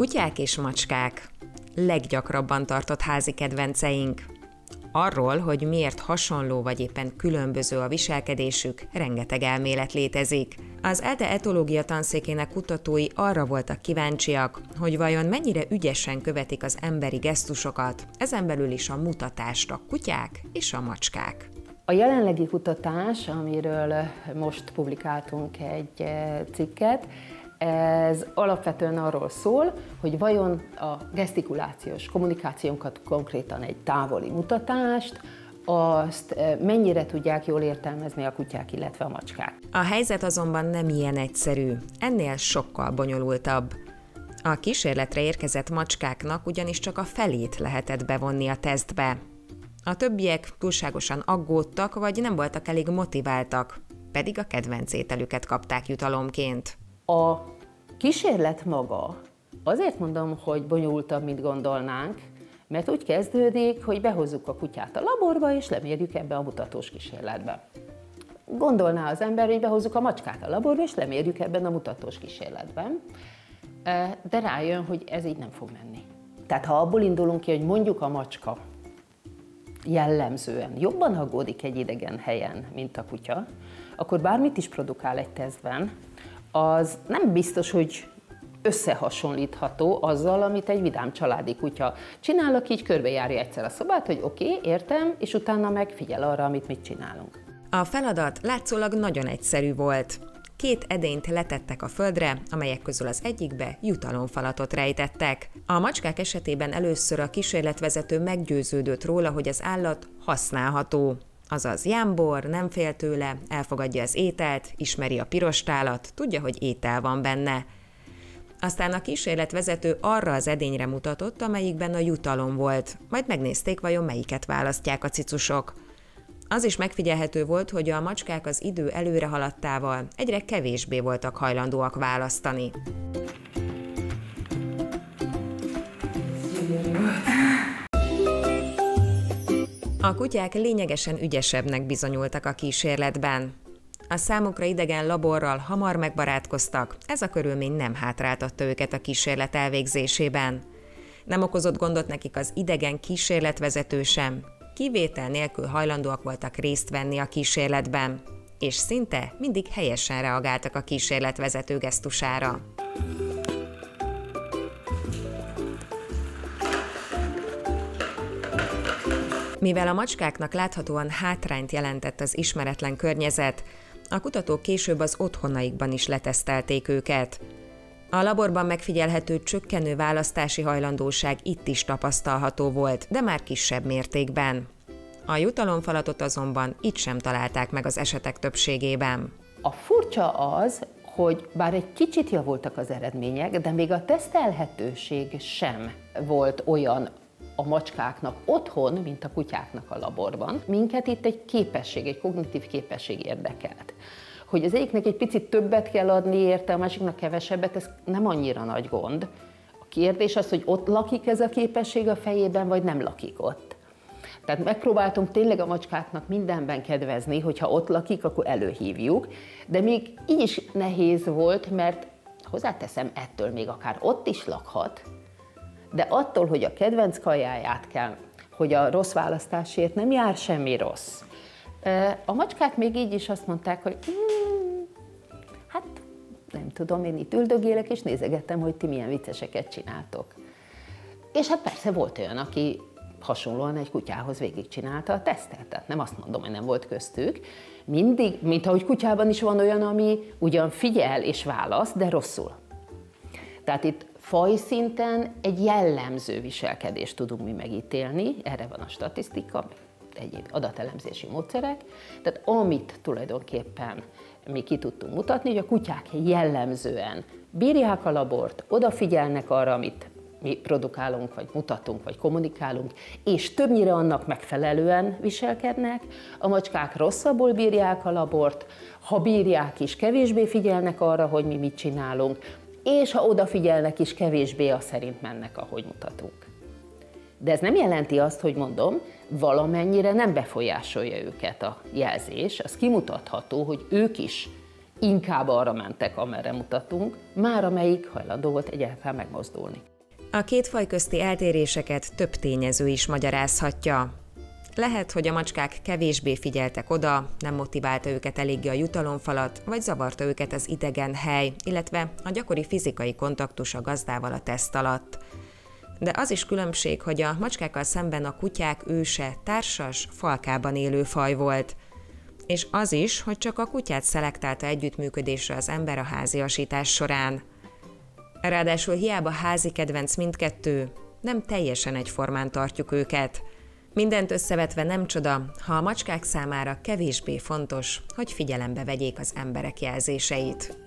Kutyák és macskák. Leggyakrabban tartott házi kedvenceink. Arról, hogy miért hasonló vagy éppen különböző a viselkedésük, rengeteg elmélet létezik. Az ELTE etológia tanszékének kutatói arra voltak kíváncsiak, hogy vajon mennyire ügyesen követik az emberi gesztusokat, ezen belül is a mutatást a kutyák és a macskák. A jelenlegi kutatás, amiről most publikáltunk egy eh, cikket, ez alapvetően arról szól, hogy vajon a gesztikulációs kommunikációnkat, konkrétan egy távoli mutatást, azt eh, mennyire tudják jól értelmezni a kutyák, illetve a macskák. A helyzet azonban nem ilyen egyszerű, ennél sokkal bonyolultabb. A kísérletre érkezett macskáknak ugyanis csak a felét lehetett bevonni a tesztbe. A többiek túlságosan aggódtak, vagy nem voltak elég motiváltak, pedig a kedvenc ételüket kapták jutalomként. A kísérlet maga, azért mondom, hogy bonyolultabb, mint gondolnánk, mert úgy kezdődik, hogy behozzuk a kutyát a laborba, és lemérjük ebbe a mutatós kísérletbe. Gondolná az ember, hogy behozzuk a macskát a laborba, és lemérjük ebben a mutatós kísérletben, de rájön, hogy ez így nem fog menni. Tehát ha abból indulunk ki, hogy mondjuk a macska jellemzően jobban aggódik egy idegen helyen, mint a kutya, akkor bármit is produkál egy tesztben, az nem biztos, hogy összehasonlítható azzal, amit egy vidám családi kutya csinál, aki így körbejárja egyszer a szobát, hogy oké, okay, értem, és utána meg figyel arra, amit mit csinálunk. A feladat látszólag nagyon egyszerű volt. Két edényt letettek a földre, amelyek közül az egyikbe jutalomfalatot rejtettek. A macskák esetében először a kísérletvezető meggyőződött róla, hogy az állat használható. Azaz jámbor, nem fél tőle, elfogadja az ételt, ismeri a piros tálat, tudja, hogy étel van benne. Aztán a kísérletvezető arra az edényre mutatott, amelyikben a jutalom volt, majd megnézték, vajon melyiket választják a cicusok. Az is megfigyelhető volt, hogy a macskák az idő előre haladtával egyre kevésbé voltak hajlandóak választani. A kutyák lényegesen ügyesebbnek bizonyultak a kísérletben. A számukra idegen laborral hamar megbarátkoztak, ez a körülmény nem hátráltatta őket a kísérlet elvégzésében. Nem okozott gondot nekik az idegen kísérletvezető sem, kivétel nélkül hajlandóak voltak részt venni a kísérletben, és szinte mindig helyesen reagáltak a kísérletvezető gesztusára. Mivel a macskáknak láthatóan hátrányt jelentett az ismeretlen környezet, a kutatók később az otthonaikban is letesztelték őket. A laborban megfigyelhető csökkenő választási hajlandóság itt is tapasztalható volt, de már kisebb mértékben. A jutalomfalatot azonban itt sem találták meg az esetek többségében. A furcsa az, hogy bár egy kicsit javultak az eredmények, de még a tesztelhetőség sem volt olyan a macskáknak otthon, mint a kutyáknak a laborban. Minket itt egy képesség, egy kognitív képesség érdekelt. Hogy az egyiknek egy picit többet kell adni érte, a másiknak kevesebbet, ez nem annyira nagy gond. A kérdés az, hogy ott lakik ez a képesség a fejében, vagy nem lakik ott. Tehát megpróbáltunk tényleg a macskáknak mindenben kedvezni, hogyha ott lakik, akkor előhívjuk, de még így is nehéz volt, mert hozzáteszem, ettől még akár ott is lakhat, de attól, hogy a kedvenc kajáját kell, hogy a rossz választásért nem jár semmi rossz. A macskák még így is azt mondták, hogy hmm, hát nem tudom, én itt üldögélek, és nézegettem, hogy ti milyen vicceseket csináltok. És hát persze volt olyan, aki hasonlóan egy kutyához végigcsinálta a tesztet. Tehát nem azt mondom, hogy nem volt köztük. Mindig, mint ahogy kutyában is van olyan, ami ugyan figyel és válasz, de rosszul. Tehát itt fajszinten egy jellemző viselkedést tudunk mi megítélni, erre van a statisztika, egyéb adatelemzési módszerek, tehát amit tulajdonképpen mi ki tudtunk mutatni, hogy a kutyák jellemzően bírják a labort, odafigyelnek arra, amit mi produkálunk, vagy mutatunk, vagy kommunikálunk, és többnyire annak megfelelően viselkednek, a macskák rosszabbul bírják a labort, ha bírják is, kevésbé figyelnek arra, hogy mi mit csinálunk, és ha odafigyelnek is, kevésbé a szerint mennek, ahogy mutatunk. De ez nem jelenti azt, hogy mondom, valamennyire nem befolyásolja őket a jelzés, az kimutatható, hogy ők is inkább arra mentek, amerre mutatunk, már amelyik hajlandó volt egyáltalán megmozdulni. A két faj közti eltéréseket több tényező is magyarázhatja. Lehet, hogy a macskák kevésbé figyeltek oda, nem motiválta őket eléggé a jutalomfalat, vagy zavarta őket az idegen hely, illetve a gyakori fizikai kontaktus a gazdával a teszt alatt. De az is különbség, hogy a macskákkal szemben a kutyák őse társas, falkában élő faj volt. És az is, hogy csak a kutyát szelektálta együttműködésre az ember a háziasítás során. Ráadásul hiába házi kedvenc mindkettő, nem teljesen egyformán tartjuk őket – Mindent összevetve nem csoda, ha a macskák számára kevésbé fontos, hogy figyelembe vegyék az emberek jelzéseit.